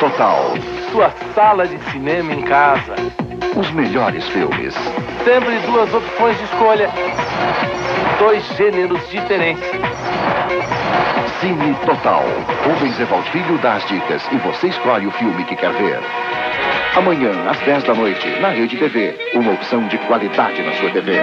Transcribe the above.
Total. Sua sala de cinema em casa. Os melhores filmes. Sempre duas opções de escolha. Dois gêneros diferentes. Cine Total. Rubens Evald Filho dá as dicas e você escolhe o filme que quer ver. Amanhã, às 10 da noite, na Rede TV. Uma opção de qualidade na sua TV.